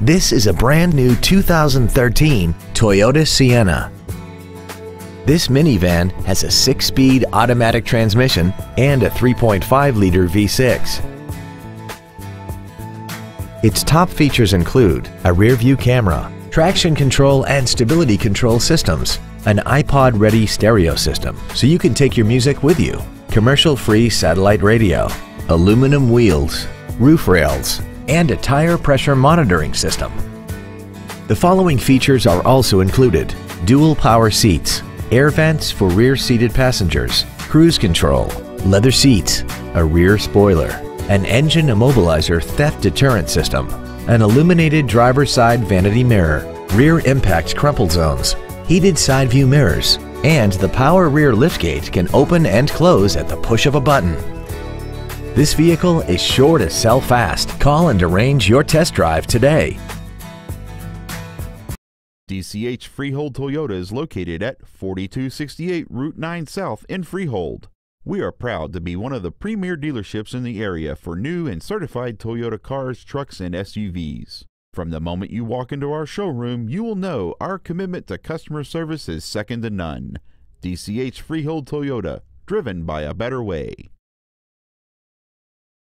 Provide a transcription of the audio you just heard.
This is a brand new 2013 Toyota Sienna. This minivan has a six-speed automatic transmission and a 3.5-liter V6. Its top features include a rear-view camera, traction control and stability control systems, an iPod-ready stereo system so you can take your music with you, commercial-free satellite radio, aluminum wheels, roof rails, and a tire pressure monitoring system. The following features are also included. Dual power seats, air vents for rear-seated passengers, cruise control, leather seats, a rear spoiler, an engine immobilizer theft deterrent system, an illuminated driver's side vanity mirror, rear impact crumple zones, heated side view mirrors, and the power rear liftgate can open and close at the push of a button. This vehicle is sure to sell fast. Call and arrange your test drive today. DCH Freehold Toyota is located at 4268 Route 9 South in Freehold. We are proud to be one of the premier dealerships in the area for new and certified Toyota cars, trucks, and SUVs. From the moment you walk into our showroom, you will know our commitment to customer service is second to none. DCH Freehold Toyota, driven by a better way.